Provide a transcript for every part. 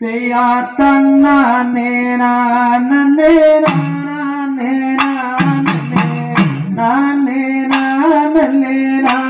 செய்யா தன்னானே நானே நானே நானே நானே நானே நானே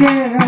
Yeah.